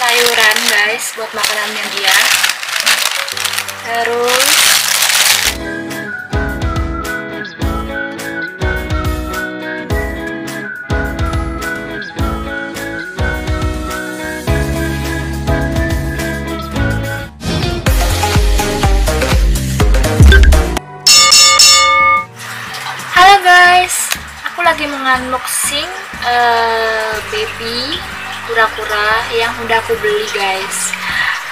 sayuran guys buat makanannya dia. Terus Halo guys, aku lagi mengunboxing uh, baby kura-kura yang udah aku beli guys.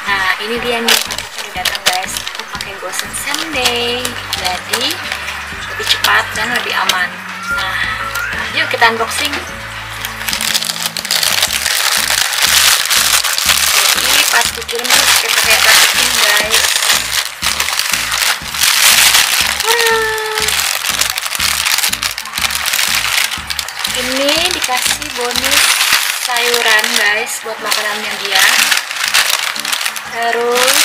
Nah ini dia nih udah datang guys. Aku pakai Gosen Sunday, jadi lebih cepat dan lebih aman. Nah yuk kita unboxing. Jadi pas dikirim tuh pakai ini guys. Ini dikasih bonus sayuran guys buat makanannya dia. Terus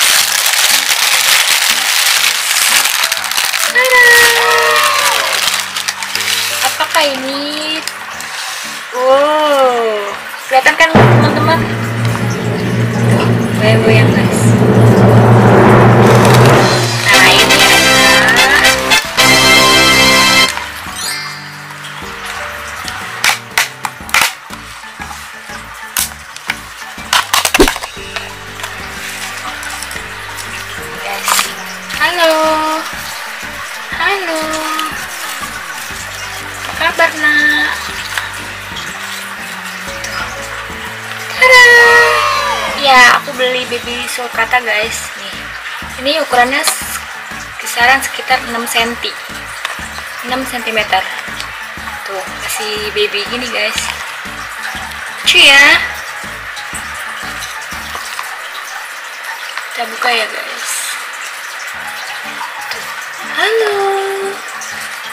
Tada! apakah ini? Wow kelihatan kan teman-teman? Goyang-goyang guys Halo. Apa kabar, Nak? Tada! Ya, aku beli baby sulcata, guys. Nih. Ini ukurannya kisaran sekitar 6 cm. 6 cm. Tuh, kasih baby gini, guys. Lucu ya. Kita buka ya, guys. Halo.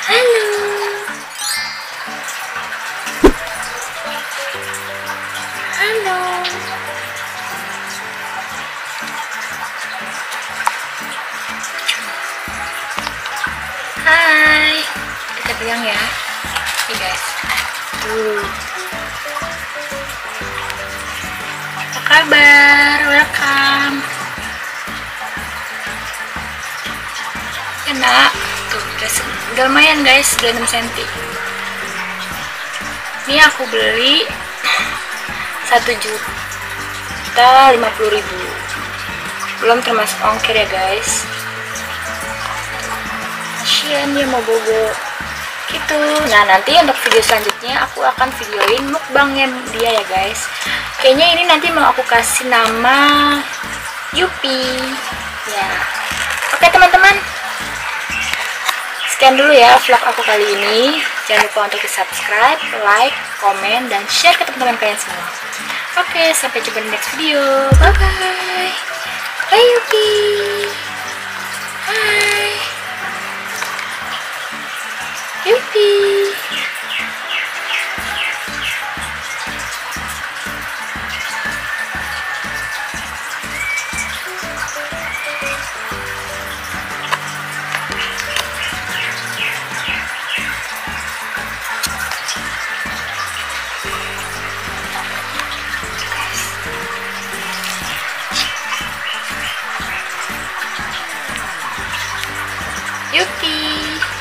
Halo. Halo. Hai. Kita pegang ya. Nih, guys. Tuh. Apa kabar? Welcome. Enak tuh udah, lumayan guys. Udah 6 cm ini aku beli 1 juta 50 ribu. Belum termasuk ongkir ya guys. Kasian dia mau bobo. Gitu. Nah nanti untuk video selanjutnya aku akan videoin mukbangnya dia ya guys. Kayaknya ini nanti mau aku kasih nama Yupi. Ya. Oke teman-teman Sekian dulu ya vlog aku kali ini. Jangan lupa untuk di subscribe, like, komen, dan share ke teman-teman kalian semua. Oke, sampai jumpa di next video. Bye-bye. Bye Yuki. Bye. Yuki. Yuki.